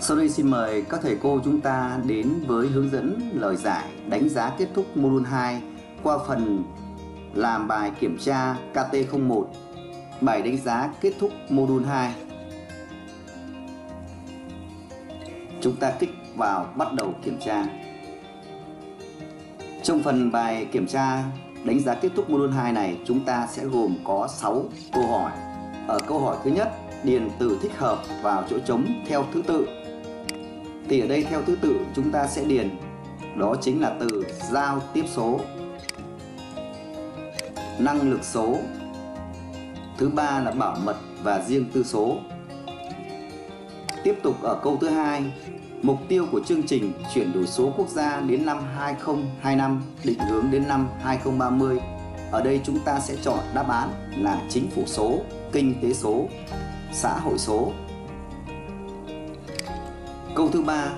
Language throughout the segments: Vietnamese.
Sau đây xin mời các thầy cô chúng ta đến với hướng dẫn lời giải đánh giá kết thúc module 2 qua phần làm bài kiểm tra KT01 bài đánh giá kết thúc module 2. Chúng ta kích vào bắt đầu kiểm tra. Trong phần bài kiểm tra đánh giá kết thúc module 2 này chúng ta sẽ gồm có 6 câu hỏi. Ở câu hỏi thứ nhất, điền từ thích hợp vào chỗ trống theo thứ tự. Thì ở đây theo thứ tự chúng ta sẽ điền đó chính là từ giao tiếp số, năng lực số, thứ ba là bảo mật và riêng tư số. Tiếp tục ở câu thứ hai, mục tiêu của chương trình chuyển đổi số quốc gia đến năm 2025, định hướng đến năm 2030. Ở đây chúng ta sẽ chọn đáp án là chính phủ số, kinh tế số, xã hội số. Câu thứ ba,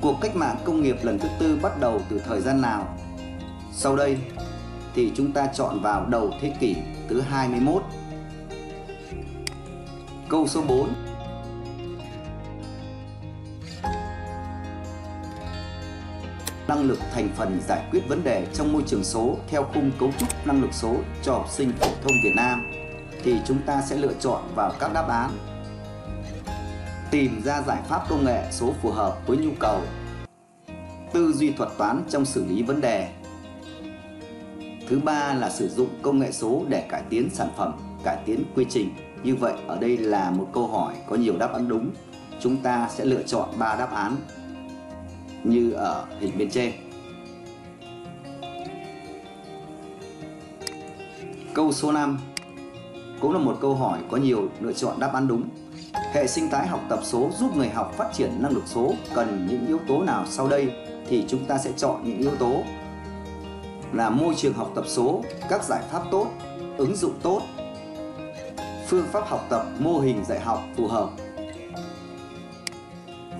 cuộc cách mạng công nghiệp lần thứ tư bắt đầu từ thời gian nào? Sau đây thì chúng ta chọn vào đầu thế kỷ thứ 21. Câu số 4 năng lực thành phần giải quyết vấn đề trong môi trường số theo khung cấu trúc năng lực số cho học sinh phổ thông Việt Nam thì chúng ta sẽ lựa chọn vào các đáp án tìm ra giải pháp công nghệ số phù hợp với nhu cầu, tư duy thuật toán trong xử lý vấn đề thứ ba là sử dụng công nghệ số để cải tiến sản phẩm, cải tiến quy trình như vậy, ở đây là một câu hỏi có nhiều đáp án đúng chúng ta sẽ lựa chọn 3 đáp án như ở hình bên trên. Câu số 5 cũng là một câu hỏi có nhiều lựa chọn đáp án đúng. Hệ sinh thái học tập số giúp người học phát triển năng lực số cần những yếu tố nào sau đây thì chúng ta sẽ chọn những yếu tố là môi trường học tập số, các giải pháp tốt, ứng dụng tốt, phương pháp học tập, mô hình dạy học phù hợp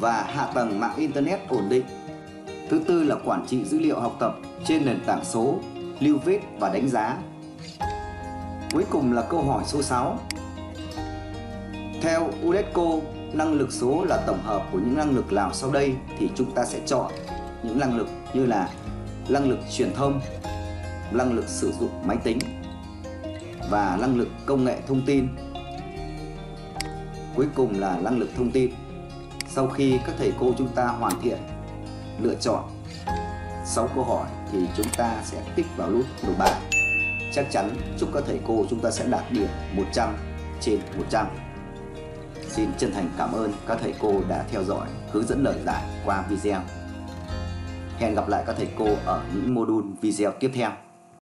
và hạ tầng mạng Internet ổn định. Thứ tư là quản trị dữ liệu học tập trên nền tảng số, lưu vết và đánh giá. Cuối cùng là câu hỏi số 6. Theo UNESCO, năng lực số là tổng hợp của những năng lực nào sau đây thì chúng ta sẽ chọn những năng lực như là năng lực truyền thông, năng lực sử dụng máy tính và năng lực công nghệ thông tin. Cuối cùng là năng lực thông tin. Sau khi các thầy cô chúng ta hoàn thiện lựa chọn 6 câu hỏi thì chúng ta sẽ tích vào nút nộp bài. Chắc chắn chúc các thầy cô chúng ta sẽ đạt điểm 100 trên 100. Xin chân thành cảm ơn các thầy cô đã theo dõi, hướng dẫn lời giải qua video. Hẹn gặp lại các thầy cô ở những module video tiếp theo.